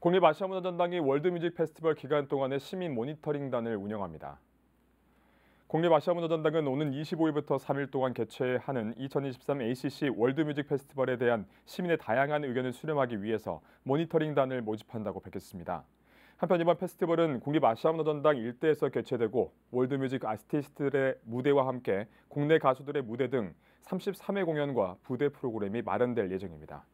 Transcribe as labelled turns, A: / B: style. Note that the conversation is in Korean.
A: 국립아시아문화전당이 월드뮤직 페스티벌 기간 동안에 시민 모니터링단을 운영합니다. 국립아시아문화전당은 오는 25일부터 3일 동안 개최하는 2023 ACC 월드뮤직 페스티벌에 대한 시민의 다양한 의견을 수렴하기 위해서 모니터링단을 모집한다고 밝혔습니다. 한편 이번 페스티벌은 국립 아시아문화전당 일대에서 개최되고 월드뮤직 아티스트들의 무대와 함께 국내 가수들의 무대 등 33회 공연과 부대 프로그램이 마련될 예정입니다.